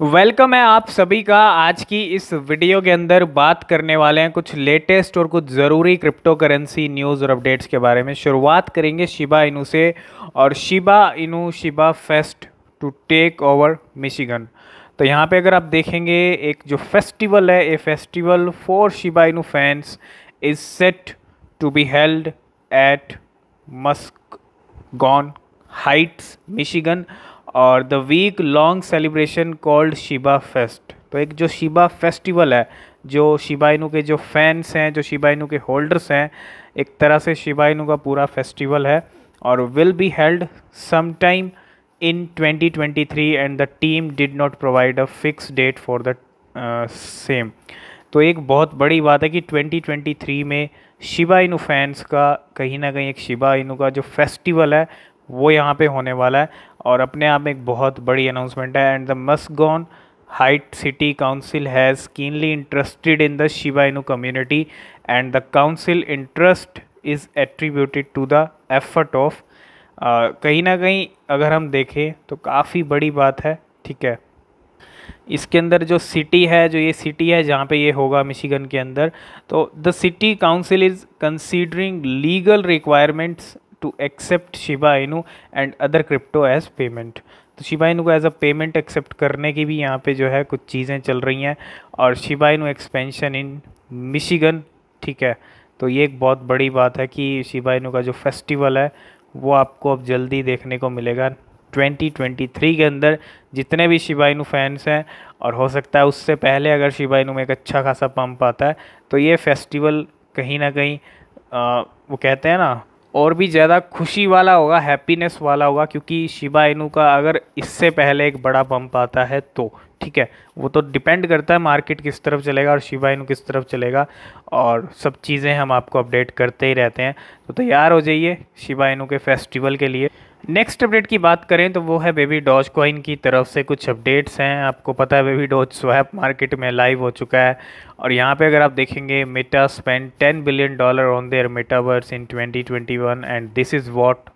Welcome है आप सभी का। आज की इस वीडियो के अंदर बात करने वाले हैं कुछ लेटेस्ट और कुछ ज़रूरी क्रिप्टो करेंसी न्यूज़ और अपडेट्स के बारे में। शुरुआत करेंगे शिबा इनू से और Shiba Inu, Shiba fest to take over Michigan. तो यहाँ पे अगर आप देखेंगे, एक जो फेस्टिवल है, a festival for Shiba Inu fans is set to be held at Muskegon Heights Michigan और the week long celebration called Shiba fest तो एक जो शिबा फेस्टिवल है, जो शिबा इनू के जो फैंस हैं, जो शिबा इनू के होल्डर्स हैं, एक तरह से शिबा इनू का पूरा फेस्टिवल है और will be held some time in 2023 and the team did not provide a fix date for the same तो एक बहुत बड़ी बात है कि 2023 में शिबा इनू फैंस का कहीं ना कहीं एक शिबा इनू का जो फेस्टिवल है, वो यहाँ पे होने वाला है। और अपने आप में एक बहुत बड़ी अनाउंसमेंट है. And the Muskegon Height city council has keenly interested in the Inu community and the council interest is attributed to the effort of कहीं ना कहीं अगर हम देखें तो काफ़ी बड़ी बात है. ठीक है. इसके अंदर जो सिटी है, जो ये सिटी है, जहाँ पे ये होगा मिशिगन के अंदर तो the city council is considering legal requirements to accept Shiba Inu and other crypto as payment तो शिबा इनू को एज अ पेमेंट एक्सेप्ट करने की भी यहाँ पे जो है कुछ चीज़ें चल रही हैं और शिबा इनू एक्सपेंशन इन मिशिगन ठीक है। तो ये एक बहुत बड़ी बात है कि शिबा इनू का जो फेस्टिवल है वो आपको अब जल्दी देखने को मिलेगा। 2023 के अंदर जितने भी शिबाइनू फैंस हैं और हो सकता है उससे पहले अगर शिबाइनू में एक अच्छा खासा पंप आता है तो ये फेस्टिवल कहीं ना कहीं आ, वो कहते हैं ना और भी ज़्यादा खुशी वाला होगा हैप्पीनेस वाला होगा, क्योंकि शिबा इनू का अगर इससे पहले एक बड़ा बम्प आता है तो ठीक है? वो तो डिपेंड करता है मार्केट किस तरफ़ चलेगा और शिबा इनू किस तरफ़ चलेगा, और सब चीज़ें हम आपको अपडेट करते ही रहते हैं। तो तैयार हो जाइए शिबा इनू के फेस्टिवल के लिए। नेक्स्ट अपडेट की बात करें तो वो है बेबी डॉज कॉइन की तरफ़ से कुछ अपडेट्स हैं। आपको पता है बेबी डॉज स्वैप मार्केट में लाइव हो चुका है। और यहाँ पे अगर आप देखेंगे Meta spend 10 billion dollar on their metaverse in 2021 and this is what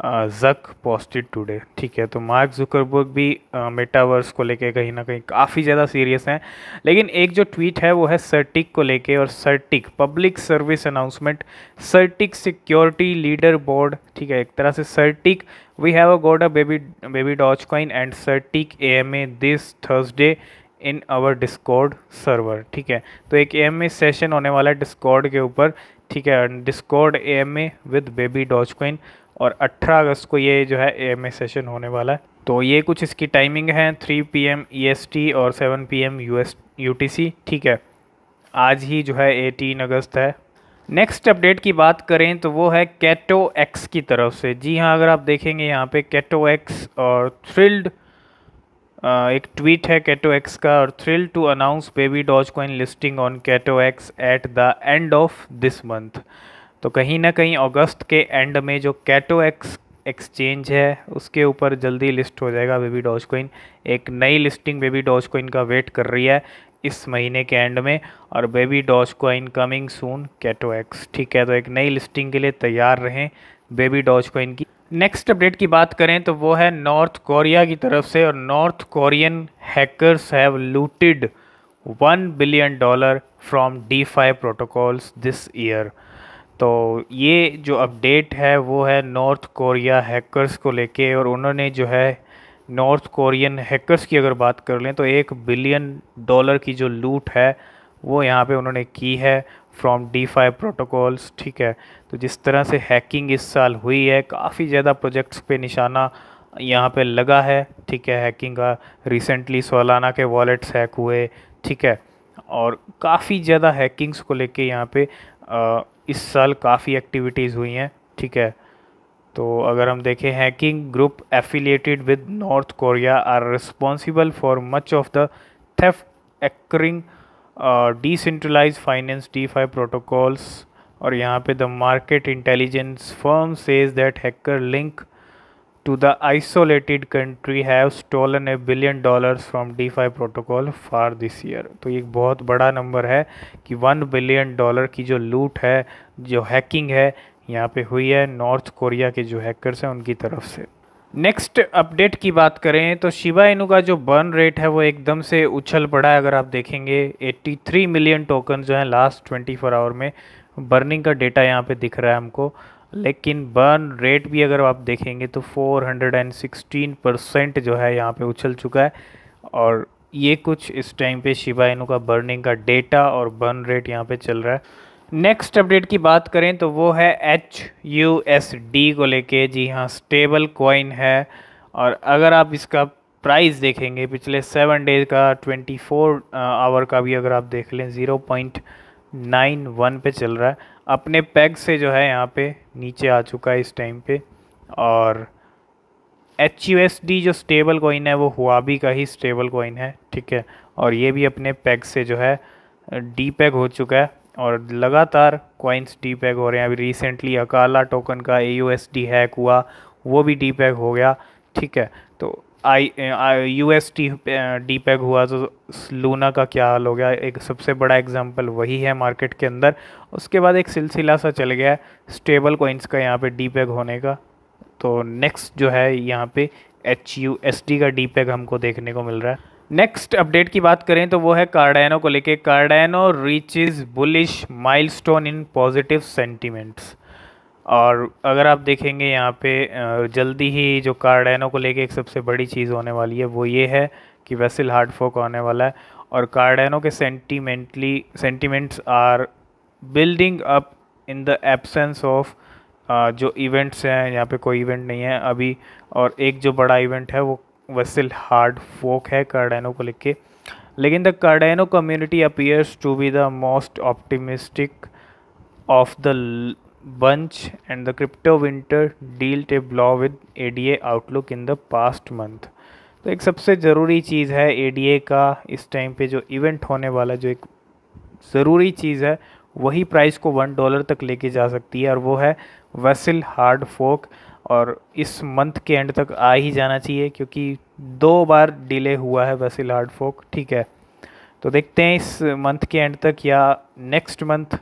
Zuck posted today ठीक है? तो मार्क जुकरबर्ग भी मेटावर्स को लेके कहीं ना कहीं काफ़ी ज़्यादा सीरियस हैं। लेकिन एक जो ट्वीट है, वो है सर्टिक को लेके और CertiK public service announcement CertiK security leaderboard ठीक है? एक तरह से CertiK we have a got a Baby Baby Doge coin and CertiK A M A this Thursday in our Discord server ठीक है? तो एक ए एम ए सेशन होने वाला है डिस्कॉर्ड के ऊपर, ठीक है? Discord A M A with Baby Doge coin और 18 अगस्त को ये जो है ए सेशन होने वाला है। तो ये कुछ इसकी टाइमिंग है 3 पी एम और 7 पी एम यू ठीक है? आज ही जो है 18 अगस्त है। नेक्स्ट अपडेट की बात करें तो वो है कैटो एक्स की तरफ़ से। जी हाँ अगर आप देखेंगे यहाँ पे कैटो एक्स और थ्रिल्ड एक ट्वीट है कैटो एक्स का और thrill to announce Baby Doge coin listing on CatoEx at the end of this month तो कहीं ना कहीं अगस्त के एंड में जो कैटो एक्स एक्सचेंज है, उसके ऊपर जल्दी लिस्ट हो जाएगा बेबी डॉज कोइन एक नई लिस्टिंग बेबी डॉज कोइन का वेट कर रही है इस महीने के एंड में और Baby Doge coin coming soon CatoEx ठीक है तो एक नई लिस्टिंग के लिए तैयार रहें बेबी डॉज कोइन की। नेक्स्ट अपडेट की बात करें तो वो है नॉर्थ कोरिया की तरफ़ से और North Korean hackers have looted one billion dollar from DeFi protocols this year तो ये जो अपडेट है वो है नॉर्थ कोरिया हैकर्स को लेके और उन्होंने जो है नॉर्थ कोरियन हैकर्स की अगर बात कर लें तो एक बिलियन डॉलर की जो लूट है वो यहाँ पे उन्होंने की है फ्रॉम डी फाइव प्रोटोकॉल्स ठीक है? तो जिस तरह से हैकिंग इस साल हुई है काफ़ी ज़्यादा प्रोजेक्ट्स पे निशाना यहाँ पे लगा है ठीक है? हैकिंग का रिसेंटली सोलाना के वॉलेट्स हैक हुए ठीक है? और काफ़ी ज़्यादा हैकिंग्स को लेके यहाँ पे आ, इस साल काफ़ी एक्टिविटीज़ हुई हैं, ठीक है? तो अगर हम देखें hacking group affiliated with North Korea are responsible for much of the theft occurring decentralize finance DeFi protocols और यहाँ पे the market intelligence firm says that hacker link to the isolated country have stolen a billion dollars from DeFi protocol for this year. तो ये एक बहुत बड़ा number है कि वन बिलियन डॉलर की जो लूट है, जो हैकिंग है, यहाँ पे हुई है नॉर्थ कोरिया के जो हैकर्स हैं उनकी तरफ़ से। नेक्स्ट अपडेट की बात करें तो शिबा इनू का जो बर्न रेट है वो एकदम से उछल पड़ा है। अगर आप देखेंगे 83 मिलियन टोकन जो हैं लास्ट 24 आवर में बर्निंग का डेटा यहाँ पे दिख रहा है हमको। लेकिन बर्न रेट भी अगर आप देखेंगे तो 416 परसेंट जो है यहाँ पे उछल चुका है। और ये कुछ इस टाइम पे शिबा इनू का बर्निंग का डेटा और बर्न रेट यहाँ पे चल रहा है। नेक्स्ट अपडेट की बात करें तो वो है एच यू एस डी को लेके। जी हाँ स्टेबल कॉइन है। और अगर आप इसका प्राइस देखेंगे, पिछले सेवन डेज़ का ट्वेंटी फोर आवर का भी अगर आप देख लें ज़ीरो पॉइंट नाइन वन पे चल रहा है। अपने पैग से जो है यहाँ पे नीचे आ चुका है इस टाइम पे। और एच यू एस डी जो स्टेबल कॉइन है, वो हुआबी का ही स्टेबल कॉइन है, ठीक है? और ये भी अपने पैग से जो है डी पैग हो चुका है। और लगातार कॉइन्स डी पैग हो रहे हैं। अभी रिसेंटली अकाला टोकन का A U S D hack हुआ, वो भी डी पैग हो गया, ठीक है? I U S T D peg हुआ तो लूना का क्या हाल हो गया? एक सबसे बड़ा एग्जांपल वही है मार्केट के अंदर। उसके बाद एक सिलसिला सा चल गया स्टेबल कॉइन्स का, यहाँ पे डी पैक होने का। तो नेक्स्ट जो है, यहाँ पे एच यू एस डी का डी पैक हमको देखने को मिल रहा है। नेक्स्ट अपडेट की बात करें तो वो है कार्डानो को लेके। Cardano reaches bullish milestone in positive sentiments और अगर आप देखेंगे यहाँ पे जल्दी ही जो कार्डेनो को लेके एक सबसे बड़ी चीज़ होने वाली है, वो ये है कि वेसिल हार्ड फोक आने वाला है और कार्डेनो के sentimently sentiments are building up in the absence of जो इवेंट्स हैं, यहाँ पे कोई इवेंट नहीं है अभी और एक जो बड़ा इवेंट है वो वसिल हार्ड फोक है कार्डेनो को लिख के लेकिन the Cardano community appears to be the most optimistic of the the crypto winter dealt blow with a D A outlook in the past month तो एक सबसे ज़रूरी चीज़ है ए डी ए का इस टाइम पे जो इवेंट होने वाला, जो एक ज़रूरी चीज़ है, वही प्राइस को वन डॉलर तक लेके जा सकती है और वो है वेसिल हार्ड फोक और इस मंथ के एंड तक आ ही जाना चाहिए क्योंकि दो बार डिले हुआ है वेसिल हार्ड फोक ठीक है? तो देखते हैं इस मंथ के एंड तक या नेक्स्ट मंथ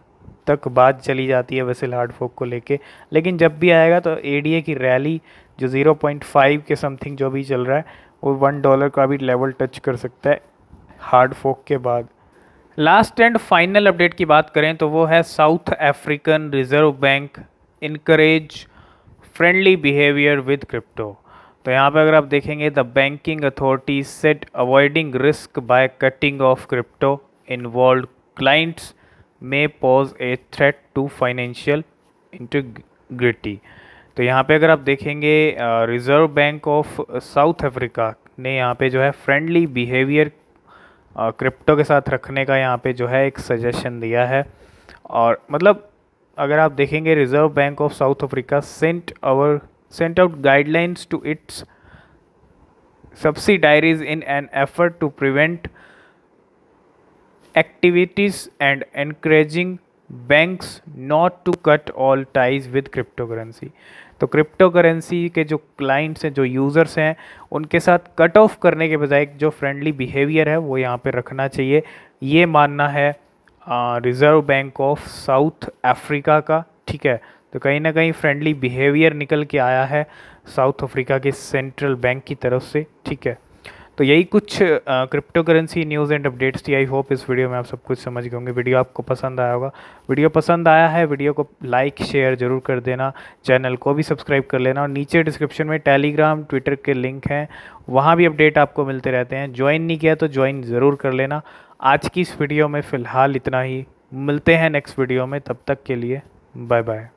तक बात चली जाती है वेसिल हार्ड फोक को लेके। लेकिन जब भी आएगा तो एडीए की रैली जो 0.5 के समथिंग जो भी चल रहा है, वो वन डॉलर का भी लेवल टच कर सकता है हार्ड फोक के बाद। लास्ट एंड फाइनल अपडेट की बात करें तो वो है South African Reserve Bank encourage friendly behaviour with crypto तो यहाँ पे अगर आप देखेंगे the banking authority set avoiding risk by cutting off crypto involve clients may pose a threat to financial integrity तो यहाँ पे अगर आप देखेंगे Reserve Bank of South Africa ने यहाँ पे जो है फ्रेंडली बिहेवियर क्रिप्टो के साथ रखने का यहाँ पे जो है एक सजेशन दिया है। और मतलब अगर आप देखेंगे Reserve Bank of South Africa sent our sent out guidelines to its subsidiaries in an effort to prevent activities and encouraging banks not to cut all ties with cryptocurrency. तो क्रिप्टो करेंसी के जो clients हैं, जो users हैं, उनके साथ cut off करने के बजाय जो फ्रेंडली बिहेवियर है, वो यहाँ पे रखना चाहिए। ये मानना है Reserve Bank of South Africa का, ठीक है? तो कहीं ना कहीं फ्रेंडली बिहेवियर निकल के आया है साउथ अफ्रीका के सेंट्रल बैंक की तरफ़ से, ठीक है? तो यही कुछ crypto currency news and updates थी। आई होप इस वीडियो में आप सब कुछ समझ गए होंगे। वीडियो आपको पसंद आया होगा। वीडियो पसंद आया है वीडियो को लाइक शेयर ज़रूर कर देना। चैनल को भी सब्सक्राइब कर लेना। और नीचे डिस्क्रिप्शन में टेलीग्राम ट्विटर के लिंक हैं। वहाँ भी अपडेट आपको मिलते रहते हैं। ज्वाइन नहीं किया तो ज्वाइन ज़रूर कर लेना। आज की इस वीडियो में फ़िलहाल इतना ही। मिलते हैं नेक्स्ट वीडियो में। तब तक के लिए बाय बाय